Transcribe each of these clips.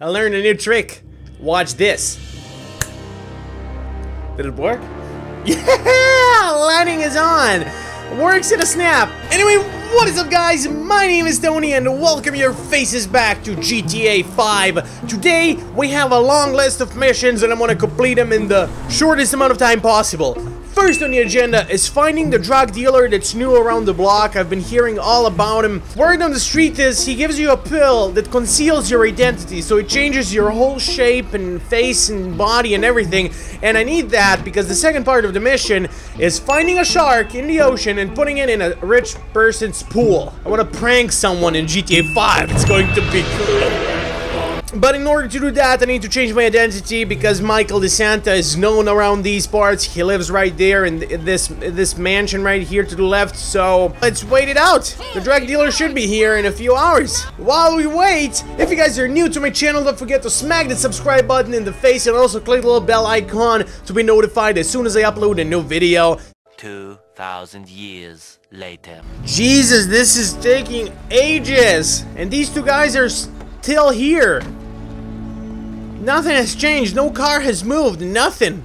I learned a new trick. Watch this. Did it work? Yeah! Landing is on! Works in a snap! Anyway, what is up guys? My name is Tony and welcome your faces back to GTA 5. Today, we have a long list of missions and I'm gonna complete them in the shortest amount of time possible. First on the agenda is finding the drug dealer that's new around the block. I've been hearing all about him. Word on the street is he gives you a pill that conceals your identity, so it changes your whole shape and face and body and everything. And I need that because the second part of the mission is finding a shark in the ocean and putting it in a rich person's pool. I want to prank someone in GTA 5. It's going to be cool. But in order to do that, I need to change my identity because Michael DeSanta is known around these parts. He lives right there in this this mansion right here to the left. So let's wait it out. The drug dealer should be here in a few hours. While we wait, if you guys are new to my channel, don't forget to smack the subscribe button in the face and also click the little bell icon to be notified as soon as I upload a new video. 2,000 years later. Jesus, this is taking ages. And these two guys are still here. Nothing has changed. No car has moved. Nothing.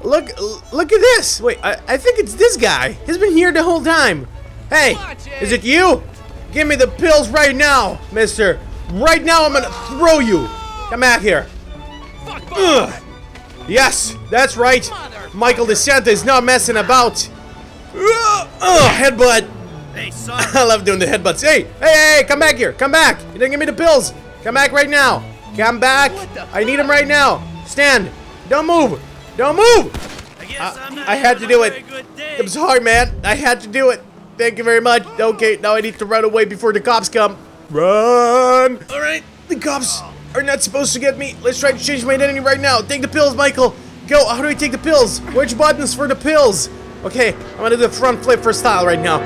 Look, look at this. Wait, I, I think it's this guy. He's been here the whole time. Hey, is it you? Give me the pills right now, mister. Right now, I'm gonna throw you. Come back here. Ugh. Yes, that's right. Michael DeSanta is not messing about. Ugh, ugh, headbutt. Hey, son. I love doing the headbutts. Hey, hey, hey, come back here. Come back. You didn't give me the pills. Come back right now. Come back. I need him right now. Stand. Don't move. Don't move. I I- I'm had to do it. very good day. I'm sorry, man. I had to do it. Thank you very much. Okay, now I need to run away before the cops come. Run. All right. The cops are not supposed to get me. Let's try to change my identity right now. Take the pills, Michael. Go. How do I take the pills? Which buttons for the pills? Okay, I'm gonna do the front flip for style right now.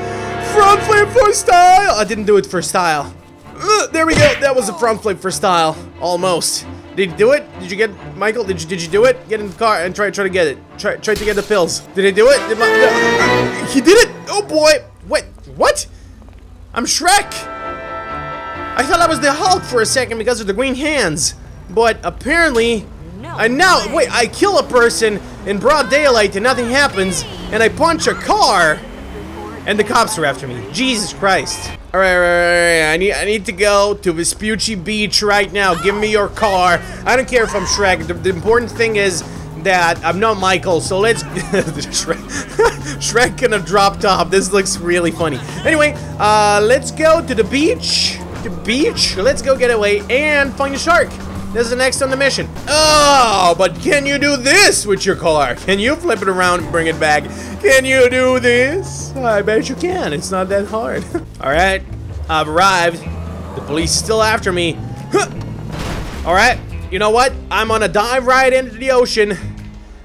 Front flip for style. I didn't do it for style. Uh, there we go. That was a front flip for style. Almost. Did you do it? Did you get Michael? Did you did you do it? Get in the car and try try to get it. Try try to get the pills. Did he do it? Did my, uh, he did it. Oh boy. Wait. What? I'm Shrek. I thought I was the Hulk for a second because of the green hands, but apparently. I now wait. I kill a person in broad daylight and nothing happens, and I punch a car. And the cops are after me. Jesus Christ. Alright, alright, alright, alright. I need I need to go to Vespucci Beach right now. Give me your car. I don't care if I'm Shrek. The, the important thing is that I'm not Michael, so let's Shrek Shrek gonna drop top. This looks really funny. Anyway, uh let's go to the beach. The beach. Let's go get away and find a shark. This is the next on the mission. Oh, but can you do this with your car? Can you flip it around and bring it back? Can you do this? I bet you can. It's not that hard. All right, I've arrived. The police still after me. Huh. All right, you know what? I'm gonna dive right into the ocean, and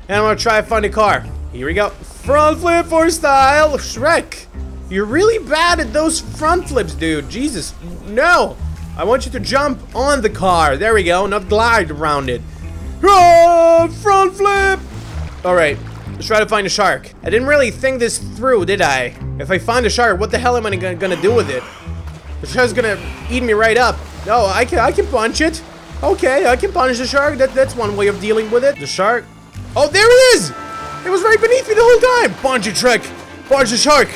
I'm gonna try to find a car. Here we go. Front flip for style, Shrek. You're really bad at those front flips, dude. Jesus, no. I want you to jump on the car. There we go, not glide around it. Ah, front flip! Alright, let's try to find a shark. I didn't really think this through, did I? If I find a shark, what the hell am I gonna, do with it? The shark's gonna eat me right up. No, I can I can punch it. Okay, I can punch the shark. That that's one way of dealing with it. The shark. Oh, there it is! It was right beneath me the whole time. Punch it, Shrek. Punch the shark.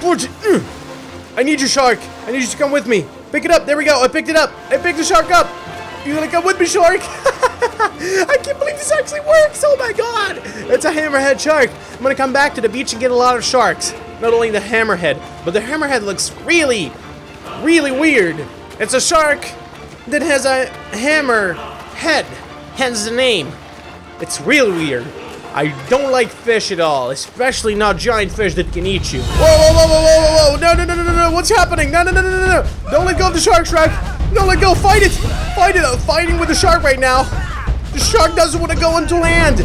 Punch it. Mm. I need your shark. I need you to come with me. Pick it up. There we go. I picked it up. I picked the shark up. You gonna come with me, shark? I can't believe this actually works. Oh my god. It's a hammerhead shark. I'm gonna come back to the beach and get a lot of sharks. Not only the hammerhead, but the hammerhead looks really, really weird. It's a shark that has a hammer head. Hence the name. It's real weird. I don't like fish at all, especially not giant fish that can eat you. Whoa, whoa, whoa, whoa, whoa, whoa, no, no, no, no, no, no, what's happening? No, no, no, no, no, no. Don't let go of the shark, Shrek. Don't let go, fight it. Fight it, I'm fighting with the shark right now. The shark doesn't want to go into land.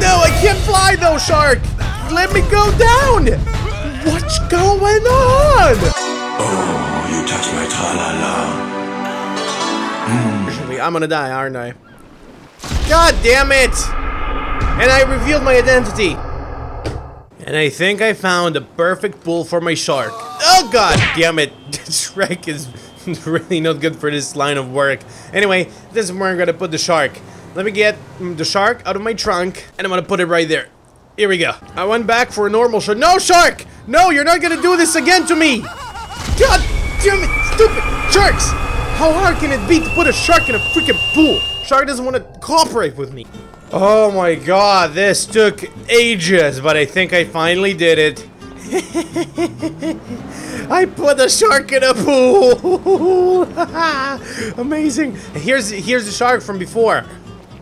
No, I can't fly though, shark. Let me go down. What's going on? Oh, you touch my tra-la-la. I'm gonna die, aren't I? God damn it! And I revealed my identity. And I think I found the perfect pool for my shark. Oh god damn it! Shrek is really not good for this line of work. Anyway, this is where I'm gonna put the shark. Let me get the shark out of my trunk, and I'm gonna put it right there. Here we go. I went back for a normal shark. No, shark! No, you're not gonna do this again to me! God damn it! Stupid sharks! How hard can it be to put a shark in a freaking pool? Shark doesn't want to cooperate with me. Oh my god, this took ages, but I think I finally did it. I put the shark in a pool. Amazing. Here's here's the shark from before.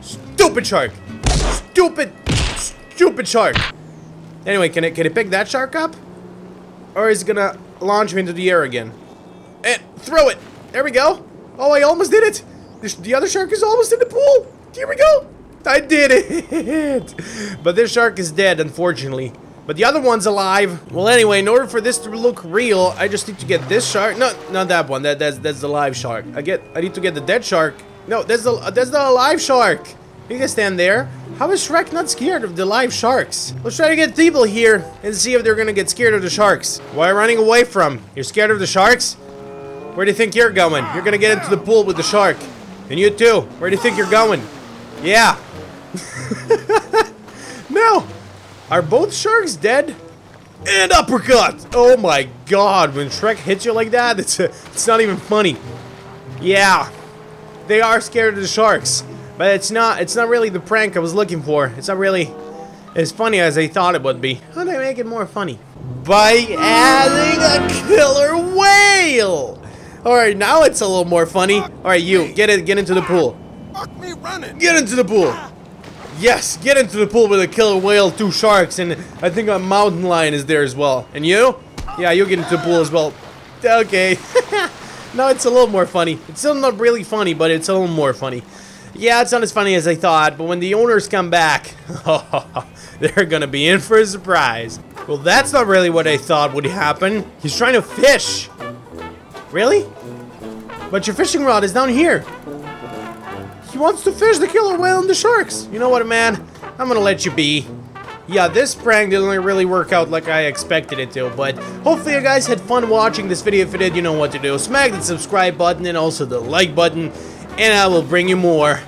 Stupid shark. Stupid, stupid shark. Anyway, can it can it pick that shark up, or is it gonna launch me into the air again? And throw it. There we go. Oh, I almost did it. The, the other shark is almost in the pool. Here we go. I did it. But this shark is dead, unfortunately. But the other one's alive. Well, anyway, in order for this to look real, I just need to get this shark. No, not that one. That that's that's the live shark. I get. I need to get the dead shark. No, that's the that's the live shark. You can stand there. How is Shrek not scared of the live sharks? Let's try to get people here and see if they're gonna get scared of the sharks. Why are you running away from? You're scared of the sharks? Where do you think you're going? You're gonna get into the pool with the shark. And you too. Where do you think you're going? Yeah. no. Are both sharks dead? And uppercut! Oh my god, when Shrek hits you like that, it's, a, it's not even funny. Yeah. They are scared of the sharks. But it's not, it's not really the prank I was looking for. It's not really as funny as I thought it would be. How do I make it more funny? By adding a killer whale! Alright, now it's a little more funny. Alright, you, get it, get into the pool. Fuck me running. Get into the pool! Yes, get into the pool with a killer whale, two sharks, and I think a mountain lion is there as well. And you? Yeah, you get into the pool as well. Okay. no, it's a little more funny. It's still not really funny, but it's a little more funny. Yeah, it's not as funny as I thought, but when the owners come back, they're gonna be in for a surprise. Well, that's not really what I thought would happen. He's trying to fish. Really? But your fishing rod is down here. He wants to fish the killer whale and the sharks. You know what, man? I'm gonna let you be. Yeah, this prank didn't really work out like I expected it to, but hopefully you guys had fun watching this video. If you did, you know what to do. Smack the subscribe button and also the like button, and I will bring you more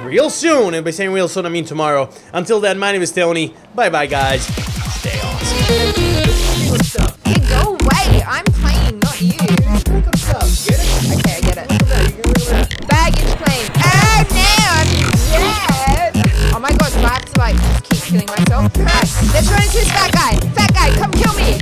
real soon. And by saying real soon, I mean tomorrow. Until then, my name is Tony. Bye-bye, guys. Stay awesome. What's up? Hey, go away. I'm playing, not you. What's up? Get it? Okay, I get it. Baggage claim. Who's this fat guy? Fat guy, come kill me!